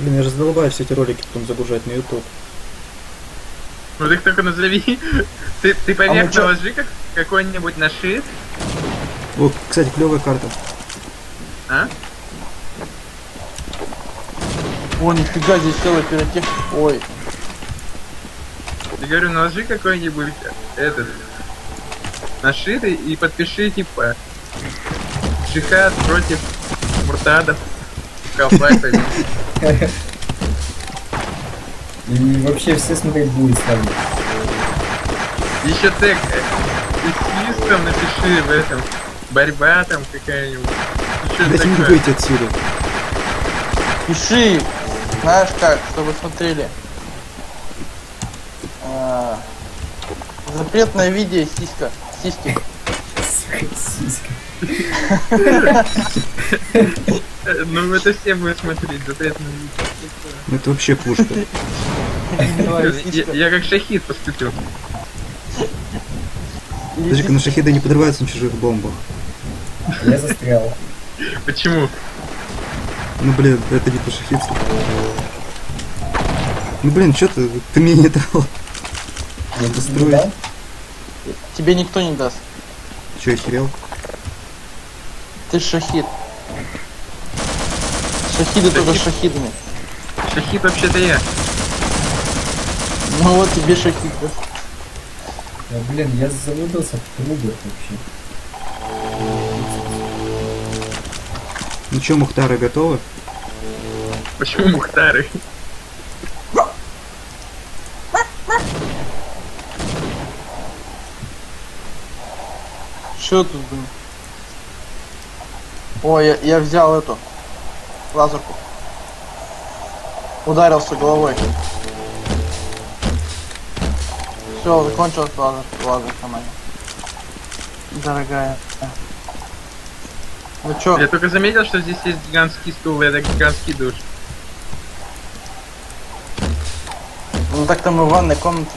Блин, я же задолбаю все эти ролики потом загружать на YouTube. Ну ты только назови. Ты, ты А поверх мы чё? наложи как какой-нибудь нашит, О, кстати, клевая карта. а? О, нифига здесь целый пиротех. Ой, Я говорю, наложи какой-нибудь этот нашит и, и подпиши типа джихад против муртадов. И вообще все смотреть будет ставить. Еще тег э, и с свистом напиши в этом. Борьба там какая-нибудь. Еще Блять, не выйти отсюда. пиши. Знаешь как, чтобы смотрели. А, запретное видео сиська. Сиськи. Сиська. Ну это все будут смотреть, запретно. Ну это вообще пушка. Я, я как шахид поступил. Подожди-ка, на шахиды не подрываются на чужих бомбах. Я застрял. Почему? Ну блин, это не по-шахидски. Ну блин, что ты, ты мне не дал. Я Это не дал? Тебе никто не даст. Че, охерел? Ты шахид. Шахиды только Шахид? шахидами. Шахид вообще-то я. Ну вот тебе шахид. Да, блин, я залудился в трубах вообще. Ну чё, Мухтары готовы? Почему Мухтары? Что тут, блин? О, я, я взял эту лазерку. Ударился головой. Все, закончилась лазер, лазерка моя. Дорогая. Ну чё, Я только заметил, что здесь есть гигантский стул, это гигантский душ. ну так там и в ванной комнате.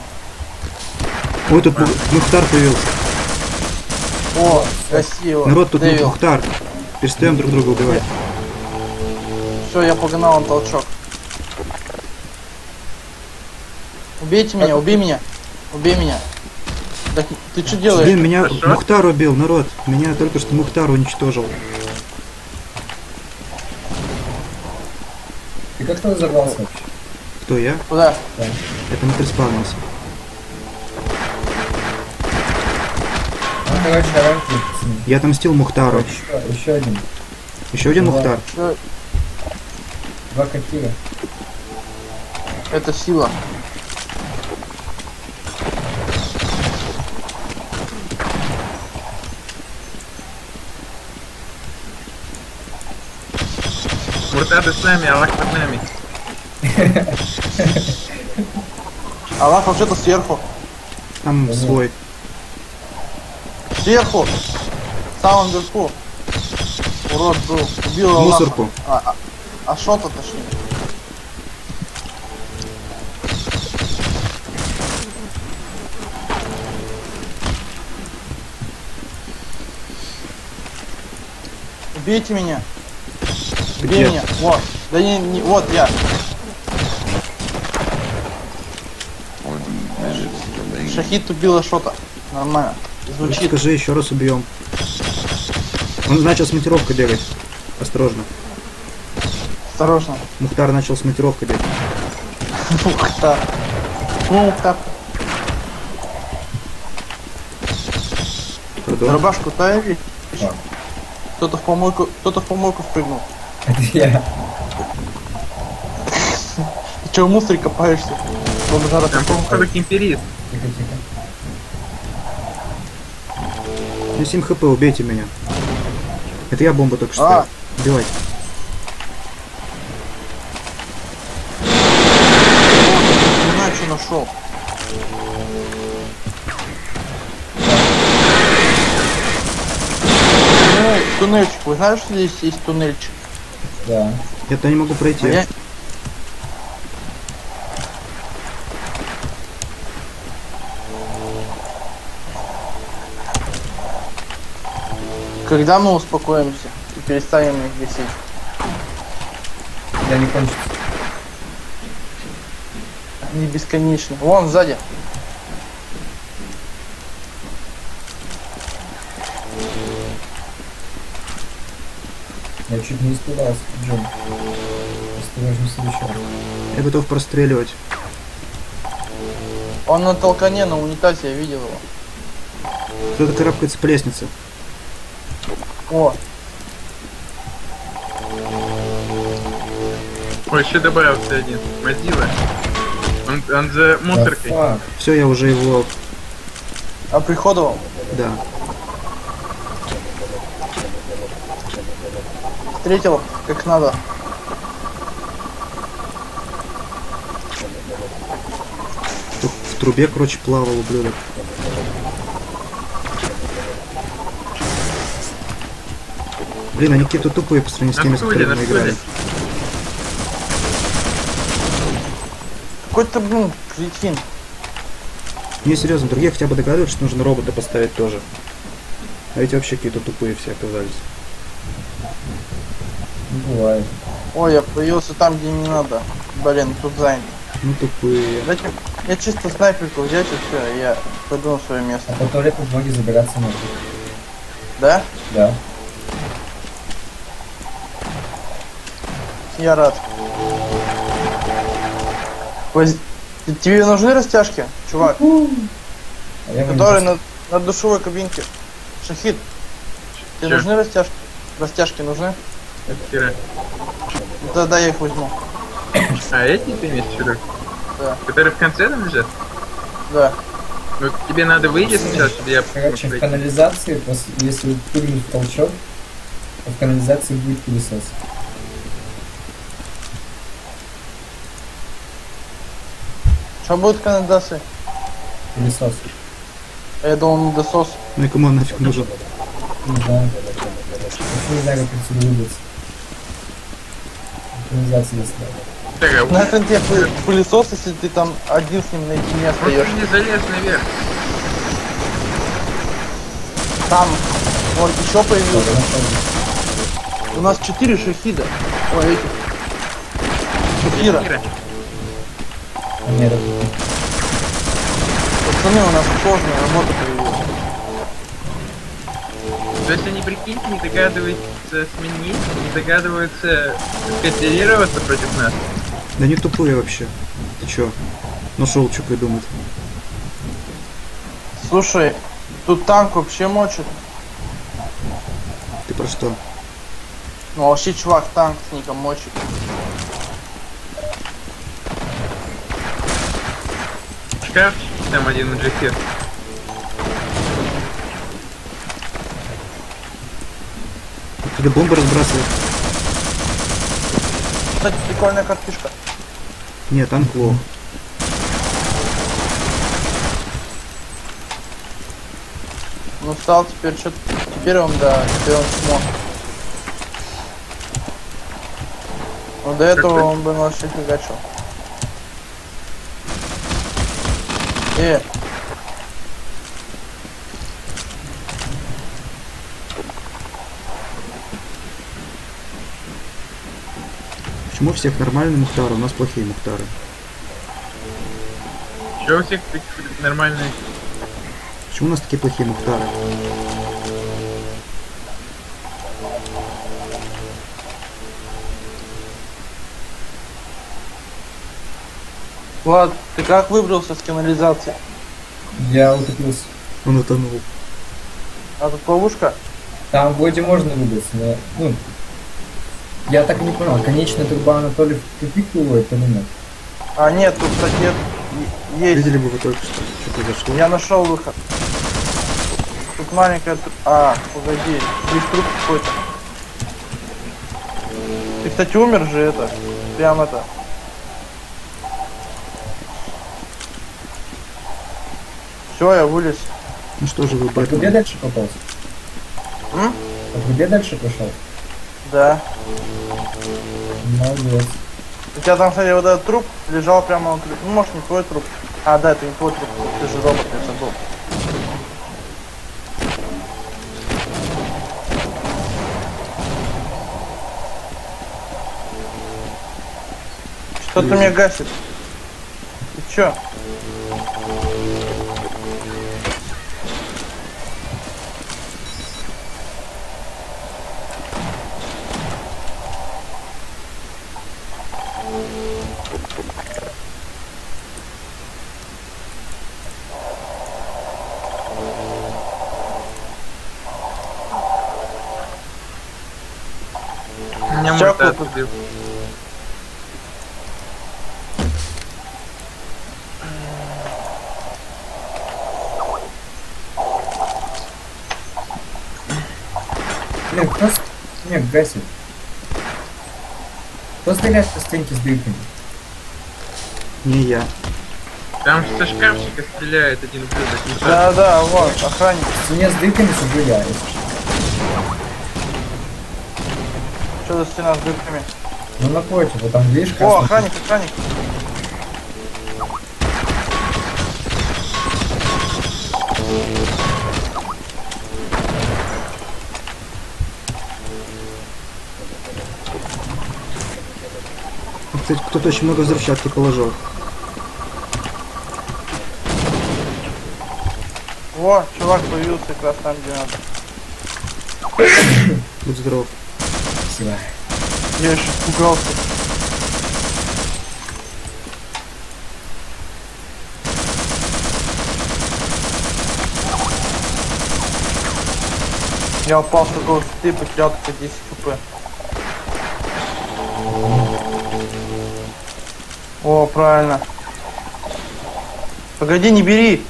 Ой, тут Мух- Мухтар появился. О, красиво. Народ, тут Дэвил. Мухтар. Перестаем друг друга убивать. Все, я погнал он толчок. Убейте меня, убей меня. Убей меня. Так ты что делаешь? Блин, меня Хорошо. Мухтар убил, народ. Меня только что Мухтар уничтожил. Ты как ты взорвался вообще? Кто я? Куда? Это не приспавнился. Ну, короче, давайте. Я отомстил Мухтару. Еще, еще один. Еще один Да. Мухтар. Чё? Два котира. Это сила. Муртады с нами, Аллах под нами. Аллах вообще-то сверху. Там свой. Сверху. В самом верху. Урод был. Убил Аллаха. мусорку. А, а, а шота точнее. Убейте меня. Убей Где? меня. Вот. Да не, не, вот я. Шахид убил Ашота. Нормально. Звучит. Скажи, еще раз убьем. Он начал с монтировкой бегать. Осторожно. Осторожно. Мухтар начал с монтировкой бегать. Мухтар. Мухтар. Пардон. Дробашку таяли. Да. Кто-то в помойку, кто-то в помойку впрыгнул. Это я. Ты чего в мусоре копаешься? Бомжара Там, какого? походу, кемперист. Тихо, тихо. Мне 7 хп, убейте меня. Это я бомбу только что А. Убивайте. Не Туннель, туннельчик. Вы знаете, что здесь есть туннельчик? Да. Я не могу пройти. А я... Когда мы успокоимся и перестанем их бесить? Я не кончится. Не бесконечный. Вон сзади. Я чуть не испугался, Джон. Осторожно следующий Я готов простреливать. Он на толкане на унитазе, я видел его. Кто-то карабкается по лестнице. О, Ой, еще добавился один. Мазила. Он, он за мусоркой. Все, я уже его... а приходовал. Да. Встретил, как надо. В трубе, короче, плавал ублюдок. Блин, они какие-то тупые по сравнению с теми, с которыми мы играли. Какой-то, блин, кретин. Не, серьезно, другие хотя бы догадываются, что нужно робота поставить тоже. А эти вообще какие-то тупые все оказались. Бывает. Ой, я появился там, где не надо. Блин, тут занят. Ну тупые. Дайте, я чисто снайперку взять и все, я пойду на свое место. А по туалету в ноги забираться можно. Да? Да. Я рад. Воз- Тебе нужны растяжки, чувак? А Которые на, на душевой кабинке. Шахид, тебе Чё? нужны растяжки? Растяжки нужны? Это. Ну, Тогда я их возьму. А эти ты имеешь в виду? Да. Которые в конце там лежат? Да. Ну, тебе надо выйти сейчас, чтобы я... Короче, в канализации, если прыгнуть в толчок, то в канализации будет пылесос. Что будет канадасы? Пылесос. Я думал, досос. Ну и кому он нафиг нужен? Знаю. Вообще не знаю, как а На это тебе пы- пылесос, если ты там один с ним наедине он остаешь. не залез наверх. Там, вот еще появился. У нас четыре шахида. Ой, эти. Шахира. Нет, Пацаны, у нас сложная работа появилась. То есть они, прикиньте, не догадываются сменить, не догадываются сконцентрироваться против нас. Да не тупые вообще. Ты чё? Нашел, что придумать. Слушай, тут танк вообще мочит. Ты про что? Ну вообще чувак танк с ником мочит. Шкафчик, там один муджахед. Тебе бомбы разбрасывают? Кстати, прикольная картишка. Нет, танк лох. Ну стал теперь что Теперь он, да, теперь он смог. Ну до этого он бы вообще фигачил. Э, Почему у всех нормальные мухтары, а у нас плохие мухтары? Че у всех таких нормальные? Почему у нас такие плохие мухтары? Влад, ты как выбрался с канализации? Я утопился. Он утонул. А тут ловушка? Там вроде можно выбраться, но, ну, я так и не понял, конечная труба, она то ли в тупик выводит, то ли нет. А нет, тут, кстати, нет. Е- Есть. Видели бы вы только что, что произошло? Я нашел выход. Тут маленькая... тр- А, погоди, здесь труп какой-то. Ты, кстати, умер же это. Прям это. Все, я вылез. Ну что же вы, По трубе Бэтмен? дальше попался? М? По трубе дальше пошел? Да. Молодец. У тебя там, кстати, вот этот труп лежал прямо внутри. Ну, может, не твой труп. А, да, это не твой труп. Ты же робот, я забыл. Что-то меня гасит. Чё? Меня купи? убил. Блин, кто с... Не, гасит. Кто стреляет по стенке с дырками? Не я. Там со шкафчика стреляет один ублюдок. Да, да, вот, охранник. Стене с дырками сижу что. За стена с дырками? Ну напротив, вот там видишь О, охранник, охранник. Кстати, кто-то очень много взрывчатки положил. Во, чувак появился как раз там, где надо. Будь здоров. Спасибо. Я еще испугался. Я упал с такого ты потерял только 10 хп. О, правильно. Погоди, не бери.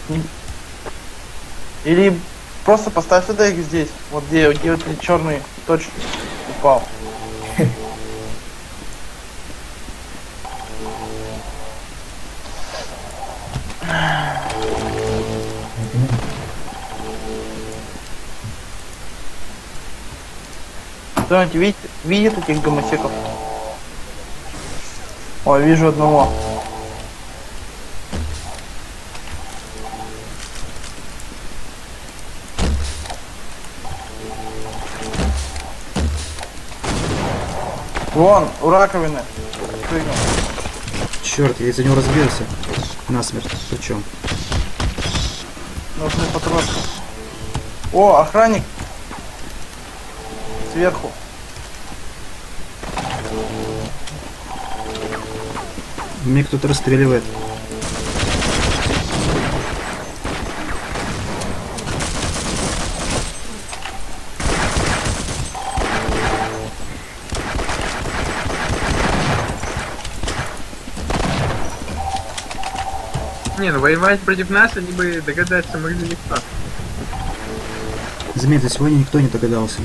Или просто поставь сюда их здесь. Вот где, где вот эти черные точки. Упал. Кто-нибудь видит, видит этих гомосеков? Ой, вижу одного. Вон, у раковины. Прыгнул. Черт, я из-за него разбился. Насмерть. Причем. Нужны патроны. О, охранник. Сверху. Мне кто-то расстреливает. Не, ну воевать против нас они бы догадаться могли легко. Заметьте, сегодня никто не догадался.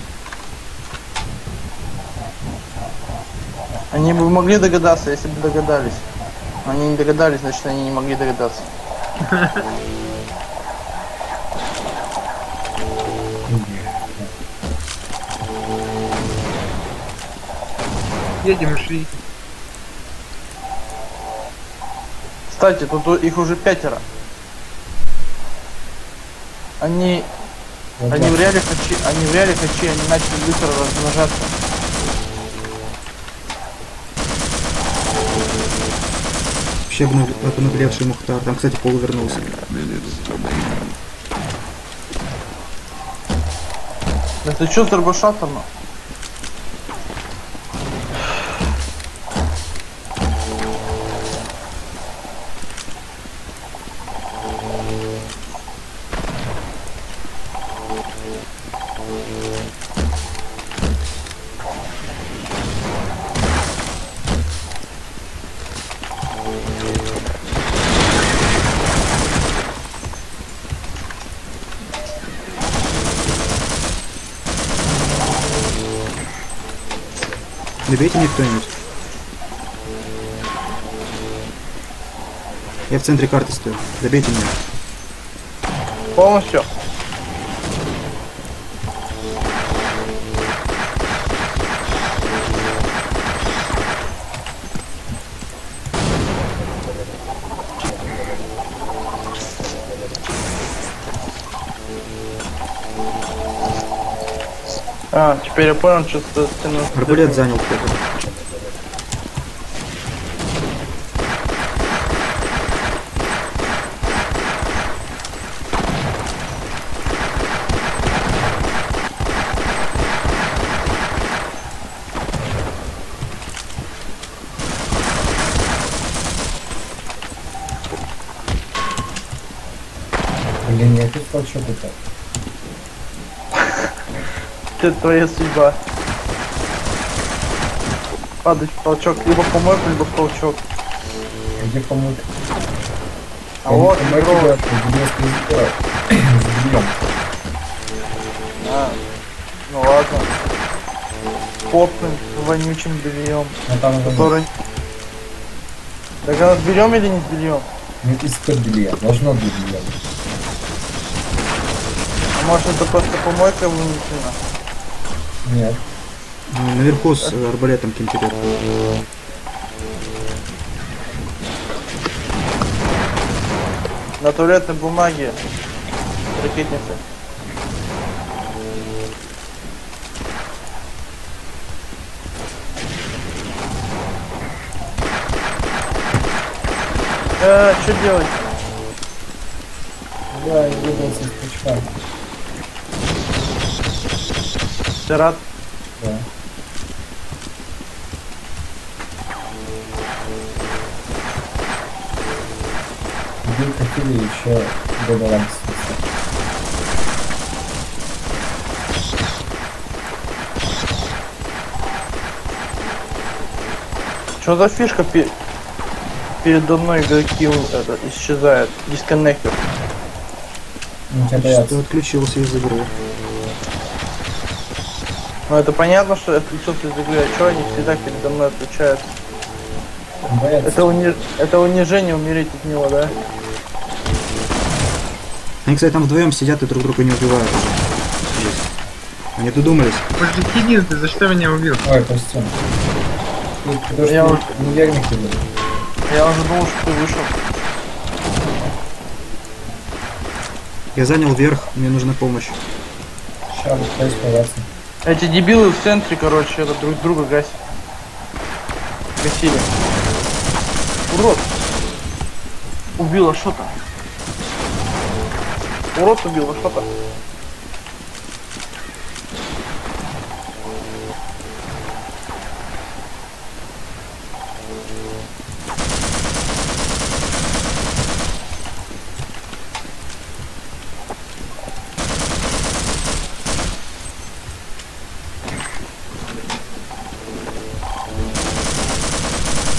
Они бы могли догадаться, если бы догадались. Но Они не догадались, значит они не могли догадаться. Едем шли. Кстати, тут их уже пятеро. Они, Вот они в реале хачи, они в реале хачи, они начали быстро размножаться. Вообще обнаглевший Мухтар. Там, кстати, Пол вернулся. Да ты чё с дробашатом? Добейте мне кто-нибудь. Я в центре карты стою. Добейте меня. Полностью. А, теперь я понял, что ты стену. Арбалет занял кто-то. Блин, я тут что-то так. Это твоя судьба. Падать в толчок, либо в помойку, либо в толчок. Где помыть? А вот, с бельем. А, ну ладно. Попным вонючим бельем, Ну там который... Так а с бельем или не с бельем? не из белья. Должно быть белье. А может это просто помойка вынесена? Нет. Наверху с арбалетом кемперет. На туалетной бумаге. Ракетница. Э, что делать? Да, я из пучка. Рад? Да. Где хотели еще добраться. Что за фишка пе- передо мной игроки это, исчезает? Дисконнектор. Ну, отключился из игры. Ну это понятно, что я отключился из игры, а что они всегда передо мной отключаются? Боятся. Это, уни- это унижение умереть от него, да? Они, кстати, там вдвоем сидят и друг друга не убивают уже. Они додумались. Пожалуйста, ты за что меня убил? Ой, прости. Потому Я вот- неверный ты был. Я уже думал, что ты вышел. Я занял верх, мне нужна помощь. Сейчас пытаюсь. Эти дебилы в центре, короче, это друг друга гасят. Гасили. Урод. Убила что-то. Урод убил, а что-то.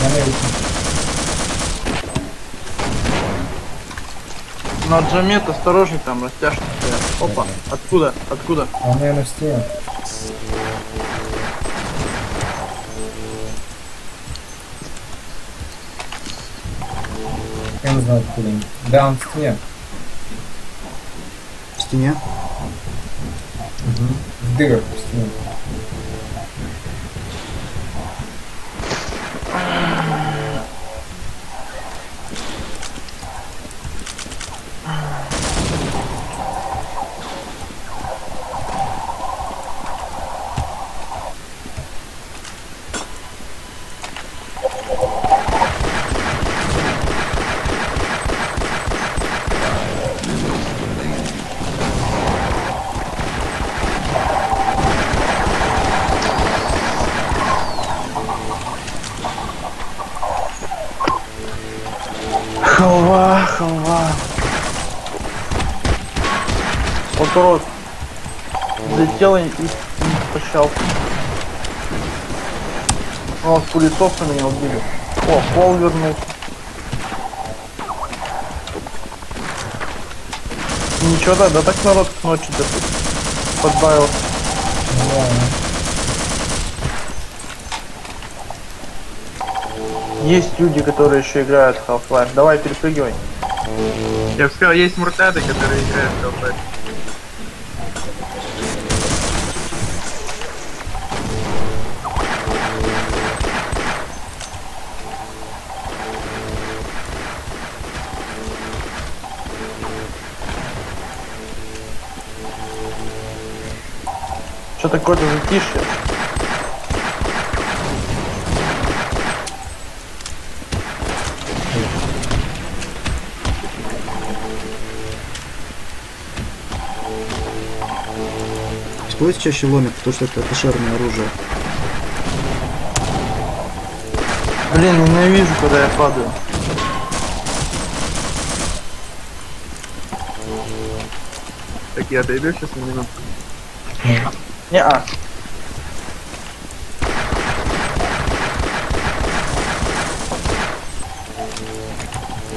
Я на руку. На джамет осторожней там, растяжки стоят. Опа, откуда? Откуда? А он, наверное, в стене. Я не знаю, откуда они. Да, он в стене. В стене. В дырах в стене. Урод. Залетел и, и не прощался. О, с пулесоса меня убили. О, пол вернулся. Ничего, да, да так народ к ночи да, подбавился. Есть люди, которые еще играют в Half-Life. Давай, перепрыгивай. Я сказал, есть муртады, которые играют в Half-Life. Такое-то затишье? Используйте чаще ломик, потому что это кошерное оружие. Блин, ненавижу, когда я падаю. Так я отойду сейчас на минутку. Не, а.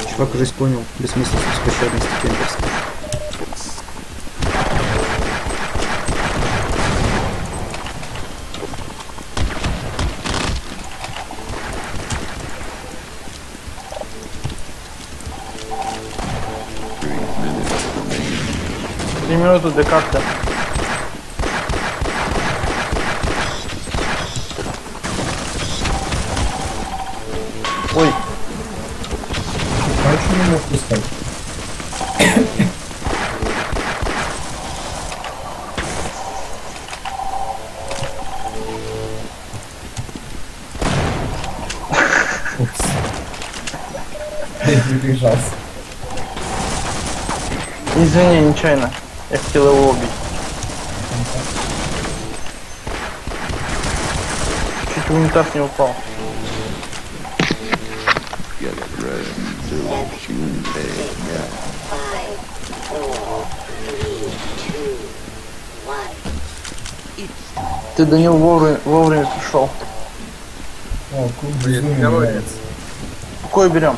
Чувак уже понял бессмысленность беспощадности кемперской. Три минуты до карты. Ой, Короче, не мог пускать. Упс. Я прибежался. извини, нечаянно. Я хотел его убить. Чуть унитаз не упал. Ты до него вовремя, вовремя пришел. О, круг Блин, безумия. Какой берем?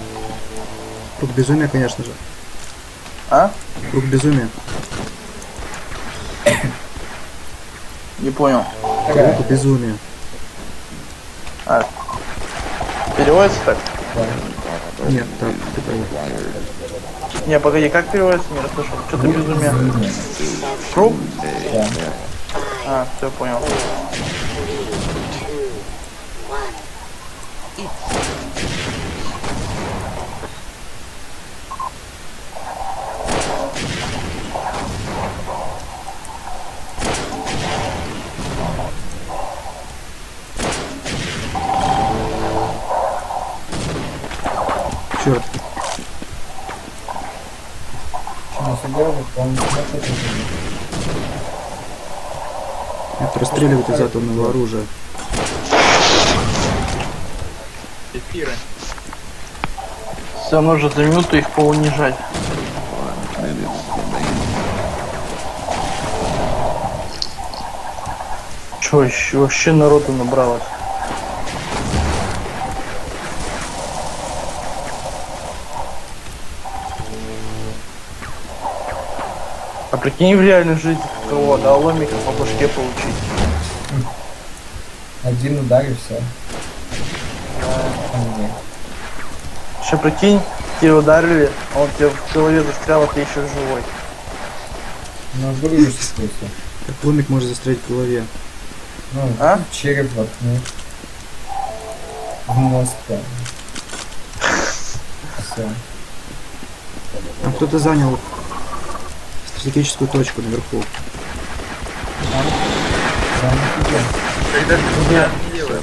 Круг безумия, конечно же. А? Круг безумия. Не понял. Круг безумия. А. Переводится так? Нет, так, ты прав. Не, погоди, как переводится? Не расслышал. Что-то безумие. безумие. Круг? Да. А, все понял. Черт, Почему сидел, он смотрит на меня. Это расстреливают из атомного оружия. Эфиры. Все, нужно за минуту их поунижать. Че еще? Вообще народу набралось. А прикинь в реальной жизни кого, да, ломика по башке получить. Один удар и все. Еще прикинь, тебя ударили, а он тебе в голове застрял, а ты еще живой. Ну, все. Как ломик может застрять в голове. Ну, А? череп воткнуть. В мозг там. Все. Там кто-то занял стратегическую точку наверху. Когда ты меня не делаешь.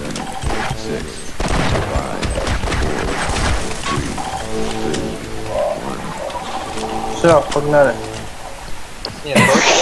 Все, погнали. Нет, просто